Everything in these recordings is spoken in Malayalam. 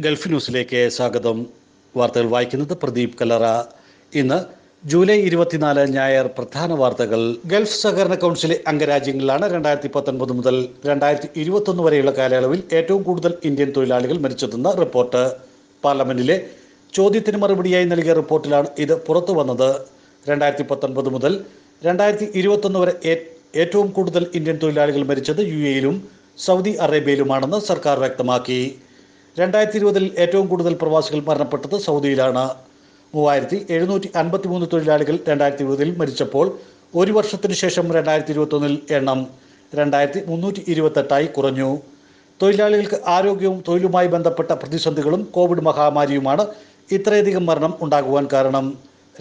ഗൾഫ് ന്യൂസിലേക്ക് സ്വാഗതം. വാർത്തകൾ വായിക്കുന്നത് പ്രദീപ് കല്ലറ. ഇന്ന് ജൂലൈ ഇരുപത്തിനാല് ഞായർ പ്രധാന വാർത്തകൾ. ഗൾഫ് സഹകരണ കൗൺസിലെ അംഗരാജ്യങ്ങളിലാണ് രണ്ടായിരത്തി പത്തൊൻപത് മുതൽ രണ്ടായിരത്തി ഇരുപത്തൊന്ന് വരെയുള്ള കാലയളവിൽ ഏറ്റവും കൂടുതൽ ഇന്ത്യൻ തൊഴിലാളികൾ മരിച്ചതെന്ന് റിപ്പോർട്ട്. പാർലമെന്റിലെ ചോദ്യത്തിന് മറുപടിയായി നൽകിയ റിപ്പോർട്ടിലാണ് ഇത് പുറത്തു വന്നത്. രണ്ടായിരത്തി പത്തൊൻപത് മുതൽ രണ്ടായിരത്തി ഇരുപത്തൊന്ന് വരെ ഏറ്റവും കൂടുതൽ ഇന്ത്യൻ തൊഴിലാളികൾ മരിച്ചത് യു എയിലും സൗദി അറേബ്യയിലുമാണെന്ന് സർക്കാർ വ്യക്തമാക്കി. രണ്ടായിരത്തി ഇരുപതിൽ ഏറ്റവും കൂടുതൽ പ്രവാസികൾ മരണപ്പെട്ടത് സൗദിയിലാണ്. മൂവായിരത്തി എഴുന്നൂറ്റി അൻപത്തി മൂന്ന് തൊഴിലാളികൾ രണ്ടായിരത്തി ഇരുപതിൽ മരിച്ചപ്പോൾ ഒരു വർഷത്തിനു ശേഷം രണ്ടായിരത്തി ഇരുപത്തൊന്നിൽ എണ്ണം രണ്ടായിരത്തി മുന്നൂറ്റി ഇരുപത്തെട്ടായി കുറഞ്ഞു. തൊഴിലാളികൾക്ക് ആരോഗ്യവും തൊഴിലുമായി ബന്ധപ്പെട്ട പ്രതിസന്ധികളും കോവിഡ് മഹാമാരിയുമാണ് ഇത്രയധികം മരണം ഉണ്ടാകുവാൻ കാരണം.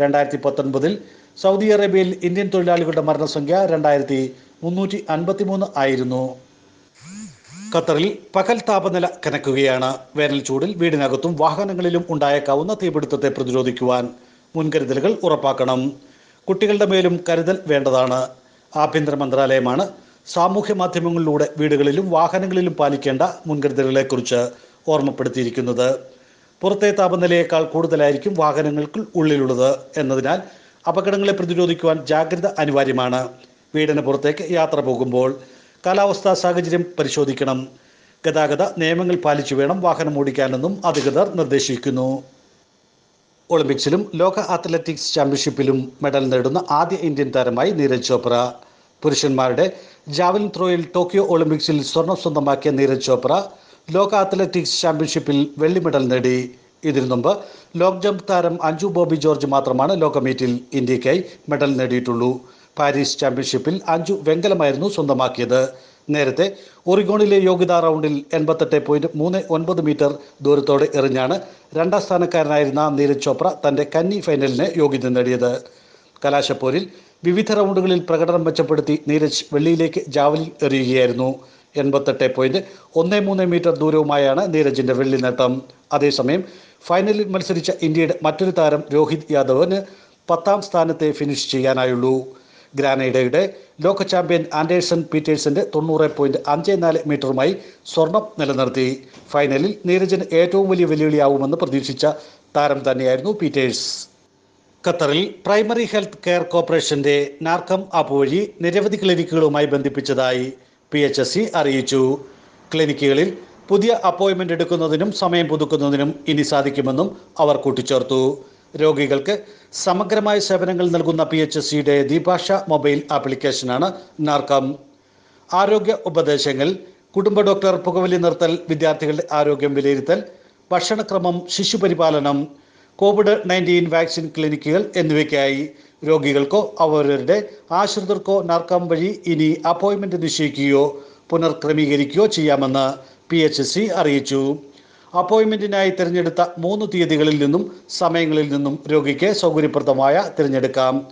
രണ്ടായിരത്തി പത്തൊൻപതിൽ സൗദി അറേബ്യയിൽ ഇന്ത്യൻ തൊഴിലാളികളുടെ മരണസംഖ്യ രണ്ടായിരത്തി മുന്നൂറ്റി അൻപത്തി മൂന്ന് ആയിരുന്നു. ഖത്തറിൽ പകൽ താപനില കനക്കുകയാണ്. വേനൽ ചൂടിൽ വീടിനകത്തും വാഹനങ്ങളിലും ഉണ്ടായേക്കാവുന്ന തീപിടുത്തത്തെ പ്രതിരോധിക്കുവാൻ മുൻകരുതലുകൾ ഉറപ്പാക്കണം. കുട്ടികളുടെ മേലും കരുതൽ വേണ്ടതാണ്. ആഭ്യന്തര മന്ത്രാലയമാണ് സാമൂഹ്യ മാധ്യമങ്ങളിലൂടെ വീടുകളിലും വാഹനങ്ങളിലും പാലിക്കേണ്ട മുൻകരുതലുകളെക്കുറിച്ച് ഓർമ്മപ്പെടുത്തിയിരിക്കുന്നത്. പുറത്തെ താപനിലയേക്കാൾ കൂടുതലായിരിക്കും വാഹനങ്ങൾക്ക് ഉള്ളിലുള്ളത് എന്നതിനാൽ അപകടങ്ങളെ പ്രതിരോധിക്കുവാൻ ജാഗ്രത അനിവാര്യമാണ്. വീടിന് പുറത്തേക്ക് യാത്ര പോകുമ്പോൾ കാലാവസ്ഥാ സാഹചര്യം പരിശോധിക്കണം. ഗതാഗത നിയമങ്ങൾ പാലിച്ചു വേണം വാഹനം ഓടിക്കാനെന്നും അധികൃതർ നിർദ്ദേശിക്കുന്നു. ഒളിമ്പിക്സിലും ലോക അത്ലറ്റിക്സ് ചാമ്പ്യൻഷിപ്പിലും മെഡൽ നേടുന്ന ആദ്യ ഇന്ത്യൻ താരമായി നീരജ് ചോപ്ര. പുരുഷന്മാരുടെ ജാവലിൻ ത്രോയിൽ ടോക്കിയോ ഒളിമ്പിക്സിൽ സ്വർണം സ്വന്തമാക്കിയ നീരജ് ചോപ്ര ലോക അത്ലറ്റിക്സ് ചാമ്പ്യൻഷിപ്പിൽ വെള്ളി മെഡൽ നേടി. ഇതിനു മുമ്പ് ലോങ് ജമ്പ് താരം അഞ്ജു ബോബി ജോർജ് മാത്രമാണ് ലോക മീറ്റിൽ ഇന്ത്യയ്ക്കായി മെഡൽ നേടിയിട്ടുള്ളൂ. പാരീസ് ചാമ്പ്യൻഷിപ്പിൽ അഞ്ചു വെങ്കലമായിരുന്നു സ്വന്തമാക്കിയത്. നേരത്തെ ഒറിഗോണിലെ യോഗ്യതാ റൗണ്ടിൽ എൺപത്തെട്ട് പോയിന്റ് മൂന്ന് ഒൻപത് മീറ്റർ ദൂരത്തോടെ എറിഞ്ഞാണ് രണ്ടാം സ്ഥാനക്കാരനായിരുന്ന നീരജ് ചോപ്ര തന്റെ കന്നി ഫൈനലിന് യോഗ്യത നേടിയത്. കലാശപ്പോരിൽ വിവിധ റൗണ്ടുകളിൽ പ്രകടനം മെച്ചപ്പെടുത്തി നീരജ് വെള്ളിയിലേക്ക് ജാവലിൻ എറിയുകയായിരുന്നു. എൺപത്തെട്ട് പോയിന്റ് ഒന്ന് മൂന്ന് മീറ്റർ ദൂരവുമായാണ് നീരജിന്റെ വെള്ളി നേട്ടം. അതേസമയം ഫൈനലിൽ മത്സരിച്ച ഇന്ത്യയുടെ മറ്റൊരു താരം രോഹിത് യാദവിന് പത്താം സ്ഥാനത്തെ ഫിനിഷ് ചെയ്യാനായുള്ളൂ. ഗ്രാനൈഡയുടെ ലോക ചാമ്പ്യൻ ആൻഡേഴ്സൺ പീറ്റേഴ്സിന്റെ തൊണ്ണൂറ് പോയിന്റ് അഞ്ച് നാല് മീറ്ററുമായി സ്വർണം നിലനിർത്തി. ഫൈനലിൽ നീരജിന് ഏറ്റവും വലിയ വെല്ലുവിളിയാവുമെന്ന് പ്രതീക്ഷിച്ച താരം തന്നെയായിരുന്നു പീറ്റേഴ്സ്. ഖത്തറിൽ പ്രൈമറി ഹെൽത്ത് കെയർ കോർപ്പറേഷന്റെ നാർക്കം ആപ്പ് വഴി നിരവധി ക്ലിനിക്കുകളുമായി ബന്ധിപ്പിച്ചതായി പി എച്ച് എസ് സി അറിയിച്ചു. ക്ലിനിക്കുകളിൽ പുതിയ അപ്പോയിൻമെന്റ് എടുക്കുന്നതിനും സമയം പുതുക്കുന്നതിനും ഇനി സാധിക്കുമെന്നും അവർ കൂട്ടിച്ചേർത്തു. രോഗികൾക്ക് സമഗ്രമായ സേവനങ്ങൾ നൽകുന്ന പി എച്ച് സിയുടെ ദ്വിഭാഷ മൊബൈൽ ആപ്ലിക്കേഷനാണ് നാർക്കം. ആരോഗ്യ ഉപദേശങ്ങൾ കുടുംബ ഡോക്ടർ പുകവലി നിർത്തൽ വിദ്യാർത്ഥികളുടെ ആരോഗ്യം വിലയിരുത്തൽ ഭക്ഷണക്രമം ശിശുപരിപാലനം കോവിഡ് നയന്റീൻ വാക്സിൻ ക്ലിനിക്കുകൾ എന്നിവയ്ക്കായി രോഗികൾക്കോ അവരുടെ ആശ്രിതർക്കോ നാർക്കം വഴി ഇനി അപ്പോയിൻമെന്റ് നിശ്ചയിക്കുകയോ പുനർക്രമീകരിക്കുകയോ ചെയ്യാമെന്ന് പി അറിയിച്ചു. അപ്പോയിൻമെന്റിനായി തിരഞ്ഞെടുത്ത മൂന്ന് തീയതികളിൽ നിന്നും സമയങ്ങളിൽ നിന്നും രോഗിക്ക് സൗകര്യപ്രദമായ തിരഞ്ഞെടുക്കാം.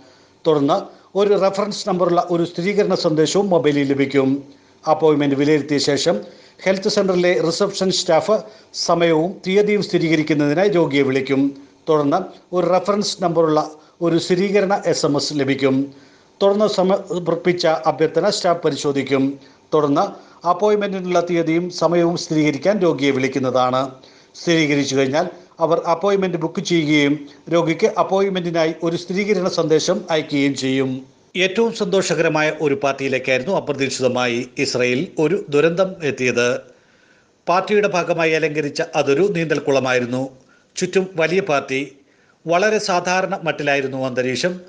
തുടർന്ന് ഒരു റെഫറൻസ് നമ്പറുള്ള ഒരു സ്ഥിരീകരണ സന്ദേശവും മൊബൈലിൽ ലഭിക്കും. അപ്പോയിൻമെന്റ് വിലയിരുത്തിയ ശേഷം ഹെൽത്ത് സെന്ററിലെ റിസപ്ഷൻ സ്റ്റാഫ് സമയവും തീയതിയും സ്ഥിരീകരിക്കുന്നതിനായി രോഗിയെ വിളിക്കും. തുടർന്ന് ഒരു റെഫറൻസ് നമ്പറുള്ള ഒരു സ്ഥിരീകരണ എസ് എം എസ് ലഭിക്കും. തുടർന്ന് സമർപ്പിച്ച അഭ്യർത്ഥന സ്റ്റാഫ് പരിശോധിക്കും. തുടർന്ന് അപ്പോയിൻമെന്റിനുള്ള തീയതിയും സമയവും സ്ഥിരീകരിക്കാൻ രോഗിയെ വിളിക്കുന്നതാണ്. സ്ഥിരീകരിച്ചു കഴിഞ്ഞാൽ അവർ അപ്പോയിൻമെന്റ് ബുക്ക് ചെയ്യുകയും രോഗിക്ക് അപ്പോയിൻമെന്റിനായി ഒരു സ്ഥിരീകരണ സന്ദേശം അയക്കുകയും ചെയ്യും. ഏറ്റവും സന്തോഷകരമായ ഒരു പാർട്ടിയിലേക്കായിരുന്നു അപ്രതീക്ഷിതമായി ഇസ്രയേൽ ഒരു ദുരന്തം എത്തിയത്. പാർട്ടിയുടെ ഭാഗമായി അലങ്കരിച്ച അതൊരു നീന്തൽക്കുളമായിരുന്നു ചുറ്റും വലിയ പാർട്ടി വളരെ സാധാരണ മട്ടിലായിരുന്നു അന്തരീക്ഷം.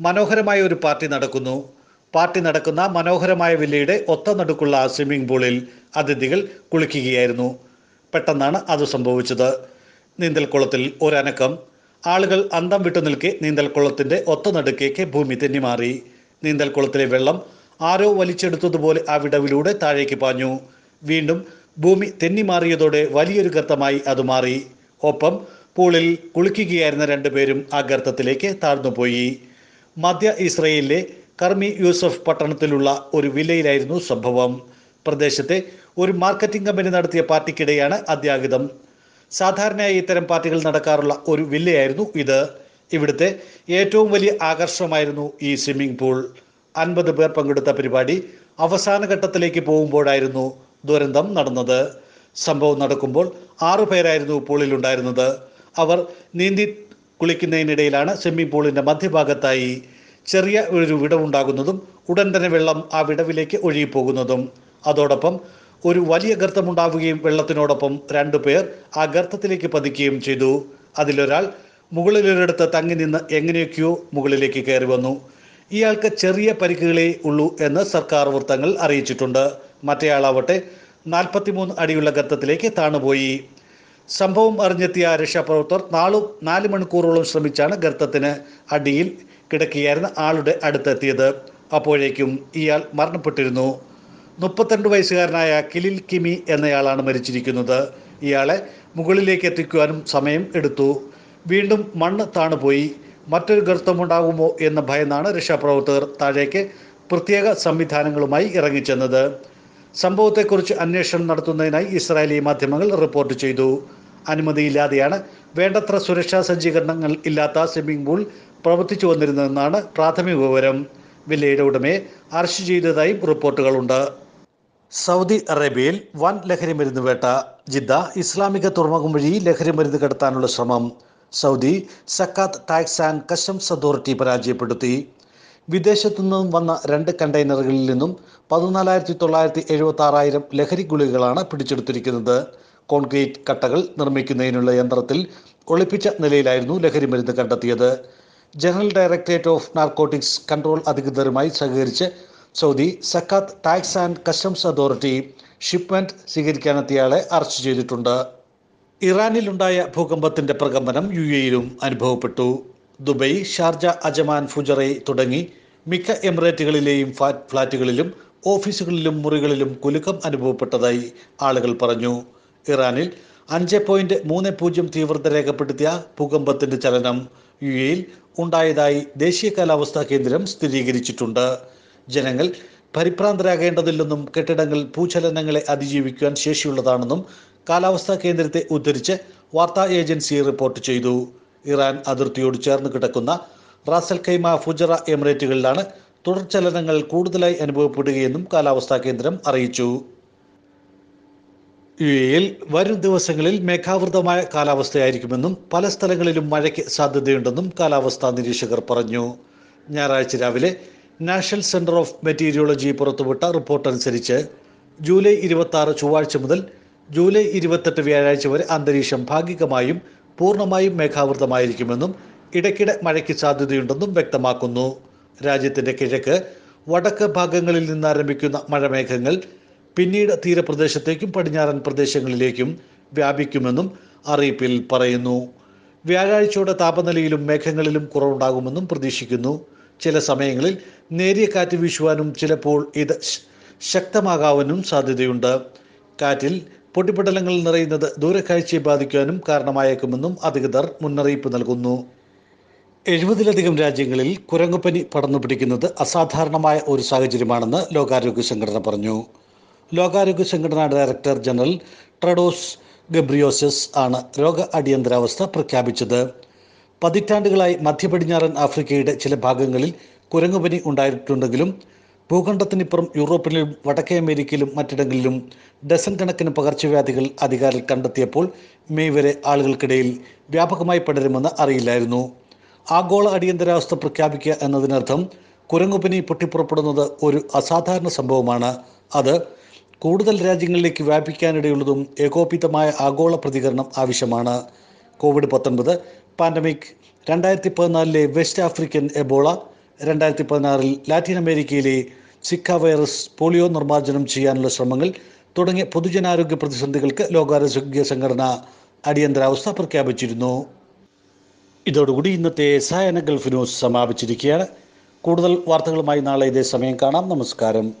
മനോഹരമായ ഒരു പാർട്ടി നടക്കുന്നു. പാർട്ടി നടക്കുന്ന മനോഹരമായ വില്ലയുടെ ഒത്ത നടുക്കുള്ള സ്വിമ്മിംഗ് പൂളിൽ അതിഥികൾ കുളിക്കുകയായിരുന്നു. പെട്ടെന്നാണ് അത് സംഭവിച്ചത്. നീന്തൽക്കുളത്തിൽ ഒരനക്കം. ആളുകൾ അന്തം വിട്ടു നിൽക്കെ നീന്തൽക്കുളത്തിന്റെ ഒത്ത നടുക്കേക്ക് ഭൂമി തെന്നിമാറി. നീന്തൽക്കുളത്തിലെ വെള്ളം ആരോ വലിച്ചെടുത്തതുപോലെ ആ വിടവിലൂടെ താഴേക്ക് പാഞ്ഞു. വീണ്ടും ഭൂമി തെന്നിമാറിയതോടെ വലിയൊരു ഗർത്തമായി അത് മാറി. ഒപ്പം പൂളിൽ കുളിക്കുകയായിരുന്ന രണ്ടുപേരും ആ ഗർത്തത്തിലേക്ക് താഴ്ന്നുപോയി. മധ്യ ഇസ്രയേലിലെ കർമി യൂസഫ് പട്ടണത്തിലുള്ള ഒരു വില്ലയിലായിരുന്നു സംഭവം. പ്രദേശത്തെ ഒരു മാർക്കറ്റിംഗ് കമ്പനി നടത്തിയ പാർട്ടിക്കിടെയാണ് അത്യാഹിതം. സാധാരണയായി ഇത്തരം പാർട്ടികൾ നടക്കാറുള്ള ഒരു വില്ലയായിരുന്നു ഇത്. ഇവിടുത്തെ ഏറ്റവും വലിയ ആകർഷണമായിരുന്നു ഈ സ്വിമ്മിംഗ് പൂൾ അൻപത് പേർ പങ്കെടുത്ത പരിപാടി അവസാന ഘട്ടത്തിലേക്ക് പോകുമ്പോഴായിരുന്നു ദുരന്തം നടന്നത്. സംഭവം നടക്കുമ്പോൾ ആറു പേരായിരുന്നു പൂളിലുണ്ടായിരുന്നത് അവർ നീന്തി കുളിക്കുന്നതിനിടയിലാണ് സ്വിമ്മിംഗ് പൂളിന്റെ മധ്യഭാഗത്തായി ചെറിയ ഒരു വിടവുണ്ടാകുന്നതും ഉടൻ തന്നെ വെള്ളം ആ വിടവിലേക്ക് ഒഴുകിപ്പോകുന്നതും. അതോടൊപ്പം ഒരു വലിയ ഗർത്തമുണ്ടാവുകയും വെള്ളത്തിനോടൊപ്പം രണ്ടു പേർ ആ ഗർത്തത്തിലേക്ക് പതിക്കുകയും ചെയ്തു. അതിലൊരാൾ മുകളിലൊരിടത്ത് തങ്ങി നിന്ന് എങ്ങനെയൊക്കെയോ മുകളിലേക്ക് കയറി വന്നു. ഇയാൾക്ക് ചെറിയ പരിക്കുകളേ ഉള്ളൂ എന്ന് സർക്കാർ വൃത്തങ്ങൾ അറിയിച്ചിട്ടുണ്ട്. മറ്റേയാളാവട്ടെ നാൽപ്പത്തിമൂന്ന് അടിയുള്ള ഗർത്തത്തിലേക്ക് താണുപോയി. സംഭവം അറിഞ്ഞെത്തിയ രക്ഷാപ്രവർത്തകർ നാലു നാല് മണിക്കൂറോളം ശ്രമിച്ചാണ് ഗർത്തത്തിന് അടിയിൽ കിടക്കുകയായിരുന്ന ആളുടെ അടുത്തെത്തിയത്. അപ്പോഴേക്കും ഇയാൾ മരണപ്പെട്ടിരുന്നു. മുപ്പത്തിരണ്ട് വയസ്സുകാരനായ കിലിൽ കിമി എന്നയാളാണ് മരിച്ചിരിക്കുന്നത്. ഇയാളെ മുകളിലേക്ക് എത്തിക്കുവാനും സമയം എടുത്തു. വീണ്ടും മണ്ണ് താണുപോയി. മറ്റൊരു ഗർത്തമുണ്ടാകുമോ എന്ന ഭയന്നാണ് രക്ഷാപ്രവർത്തകർ താഴേക്ക് പ്രത്യേക സംവിധാനങ്ങളുമായി ഇറങ്ങിച്ചെന്നത്. സംഭവത്തെക്കുറിച്ച് അന്വേഷണം നടത്തുന്നതിനായി ഇസ്രായേലി മാധ്യമങ്ങൾ റിപ്പോർട്ട് ചെയ്തു. അനുമതിയില്ലാതെയാണ് വേണ്ടത്ര സുരക്ഷാ സജ്ജീകരണങ്ങൾ ഇല്ലാത്ത സ്വിമ്മിംഗ് പൂൾ പ്രവർത്തിച്ചു വന്നിരുന്നതെന്നാണ് പ്രാഥമിക വിവരം. വില്ലയുടെ ഉടമയെ അറസ്റ്റ് ചെയ്തതായും റിപ്പോർട്ടുകളുണ്ട്. സൗദി അറേബ്യയിൽ വൻ ലഹരിമരുന്ന് വേട്ട. ജിദ്ദ ഇസ്ലാമിക തുറമുഖം വഴി ലഹരിമരുന്ന് കടത്താനുള്ള ശ്രമം. Saudi Zakat Tax and Customs Authority പരാജയപ്പെടുത്തി. വിദേശത്തു നിന്നും വന്ന രണ്ട് കണ്ടെയ്നറുകളിൽ നിന്നും പതിനാലായിരത്തി തൊള്ളായിരത്തി എഴുപത്തി ആറായിരം ലഹരി ഗുളികകളാണ് പിടിച്ചെടുത്തിരിക്കുന്നത്. കോൺക്രീറ്റ് കട്ടകൾ നിർമ്മിക്കുന്നതിനുള്ള യന്ത്രത്തിൽ ഒളിപ്പിച്ച നിലയിലായിരുന്നു ലഹരി മരുന്ന് കണ്ടെത്തിയത്. General Directorate of Narcotics Control അധികൃതരുമായി സഹകരിച്ച് Saudi Zakat Tax and Customs Authority shipment സ്വീകരിക്കാനെത്തിയയാളെ arrest ചെയ്തിട്ടുണ്ട്. ഇറാനിലുണ്ടായ ഭൂകമ്പത്തിന്റെ പ്രകമ്പനം യു എയിലും അനുഭവപ്പെട്ടു. ദുബൈ ഷാർജ അജമാൻ ഫുജറൈ തുടങ്ങി മിക്ക എമിറേറ്റുകളിലെയും ഫ്ലാറ്റുകളിലും ഓഫീസുകളിലും മുറികളിലും കുലുക്കം അനുഭവപ്പെട്ടതായി ആളുകൾ പറഞ്ഞു. ഇറാനിൽ അഞ്ച് പോയിന്റ് മൂന്ന് പൂജ്യം തീവ്രത രേഖപ്പെടുത്തിയ ഭൂകമ്പത്തിന്റെ ചലനം യു എയിൽ ഉണ്ടായതായി ദേശീയ കാലാവസ്ഥാ കേന്ദ്രം സ്ഥിരീകരിച്ചിട്ടുണ്ട്. ജനങ്ങൾ പരിഭ്രാന്തരാകേണ്ടതില്ലെന്നും കെട്ടിടങ്ങൾ ഭൂചലനങ്ങളെ അതിജീവിക്കാൻ ശേഷിയുള്ളതാണെന്നും കാലാവസ്ഥാ കേന്ദ്രത്തെ ഉദ്ധരിച്ച് വാർത്താ ഏജൻസി റിപ്പോർട്ട് ചെയ്തു. ഇറാൻ അതിർത്തിയോട് ചേർന്ന് കിടക്കുന്ന റാസൽ ഖൈമ ഫുജറ എമിറേറ്റുകളിലാണ് തുടർചലനങ്ങൾ കൂടുതലായി അനുഭവപ്പെടുകയെന്നും കാലാവസ്ഥാ കേന്ദ്രം അറിയിച്ചു. യു എയിൽ വരും ദിവസങ്ങളിൽ മേഘാവൃതമായ കാലാവസ്ഥയായിരിക്കുമെന്നും പല സ്ഥലങ്ങളിലും മഴയ്ക്ക് സാധ്യതയുണ്ടെന്നും കാലാവസ്ഥാ നിരീക്ഷകർ പറഞ്ഞു. ഞായറാഴ്ച രാവിലെ നാഷണൽ സെന്റർ ഓഫ് മെറ്റീരിയോളജി പുറത്തുവിട്ട റിപ്പോർട്ട് അനുസരിച്ച് ജൂലൈ ഇരുപത്തി ചൊവ്വാഴ്ച മുതൽ ജൂലൈ ഇരുപത്തെട്ട് വ്യാഴാഴ്ച വരെ അന്തരീക്ഷം ഭാഗികമായും പൂർണമായും മേഘാവൃതമായിരിക്കുമെന്നും ഇടയ്ക്കിടെ മഴയ്ക്ക് സാധ്യതയുണ്ടെന്നും വ്യക്തമാക്കുന്നു. രാജ്യത്തിന്റെ കിഴക്ക് വടക്ക് ഭാഗങ്ങളിൽ നിന്നാരംഭിക്കുന്ന മഴമേഘങ്ങൾ പിന്നീട് തീരപ്രദേശത്തേക്കും പടിഞ്ഞാറൻ പ്രദേശങ്ങളിലേക്കും വ്യാപിക്കുമെന്നും അറിയിപ്പിൽ പറയുന്നു. വ്യാഴാഴ്ചയോടെ താപനിലയിലും മേഘങ്ങളിലും കുറവുണ്ടാകുമെന്നും പ്രതീക്ഷിക്കുന്നു. ചില സമയങ്ങളിൽ നേരിയ കാറ്റ് വീശുവാനും ചിലപ്പോൾ ഇത് ശക്തമാകാവാനും സാധ്യതയുണ്ട്. കാറ്റിൽ പൊട്ടിപ്പടലങ്ങൾ നിറയുന്നത് ദൂരക്കാഴ്ചയെ ബാധിക്കാനും കാരണമായേക്കുമെന്നും അധികൃതർ മുന്നറിയിപ്പ് നൽകുന്നു. എഴുപതിലധികം രാജ്യങ്ങളിൽ കുരങ്ങുപ്പനി പടർന്നു പിടിക്കുന്നത് അസാധാരണമായ ഒരു സാഹചര്യമാണെന്ന് ലോകാരോഗ്യ സംഘടന പറഞ്ഞു. ലോകാരോഗ്യ സംഘടന ഡയറക്ടർ ജനറൽ ട്രഡോസ് ഗബ്രിയോസസ് ആണ് രോഗ അടിയന്തരാവസ്ഥ പ്രഖ്യാപിച്ചത്. പതിറ്റാണ്ടുകളായി മധ്യപടിഞ്ഞാറൻ ആഫ്രിക്കയുടെ ചില ഭാഗങ്ങളിൽ കുരങ്ങുപനി ഉണ്ടായിട്ടുണ്ടെങ്കിലും ഭൂഖണ്ഡത്തിനിപ്പുറം യൂറോപ്പിലും വടക്കേ അമേരിക്കയിലും മറ്റിടങ്ങളിലും ഡസൻ കണക്കിന് പകർച്ചവ്യാധികൾ അധികാരികൾ കണ്ടെത്തിയപ്പോൾ മെയ് വരെ ആളുകൾക്കിടയിൽ വ്യാപകമായി പടരുമെന്ന് അറിയില്ലായിരുന്നു. ആഗോള അടിയന്തരാവസ്ഥ പ്രഖ്യാപിക്കുക എന്നതിനർത്ഥം കുരങ്ങുപനി പൊട്ടിപ്പുറപ്പെടുന്നത് ഒരു അസാധാരണ സംഭവമാണ്. അത് കൂടുതൽ രാജ്യങ്ങളിലേക്ക് വ്യാപിക്കാനിടയുള്ളതും ഏകോപിതമായ ആഗോള പ്രതികരണം ആവശ്യമാണ്. കോവിഡ് പത്തൊൻപത് പാൻഡമിക് രണ്ടായിരത്തി പതിനാലിലെ വെസ്റ്റ് ആഫ്രിക്കൻ എബോള രണ്ടായിരത്തി പതിനാറിൽ ലാറ്റിൻ അമേരിക്കയിലെ സിക്ക വൈറസ് പോളിയോ നിർമ്മാർജനം ചെയ്യാനുള്ള ശ്രമങ്ങൾ തുടങ്ങിയ പൊതുജനാരോഗ്യ പ്രതിസന്ധികൾക്ക് ലോകാരോഗ്യ സംഘടന അടിയന്തരാവസ്ഥ പ്രഖ്യാപിച്ചിരുന്നു. ഇതോടുകൂടി ഇന്നത്തെ സായന ഗൾഫ് ന്യൂസ് സമാപിച്ചിരിക്കുകയാണ്. കൂടുതൽ വാർത്തകളുമായി നാളെ ഇതേ സമയം കാണാം. നമസ്കാരം.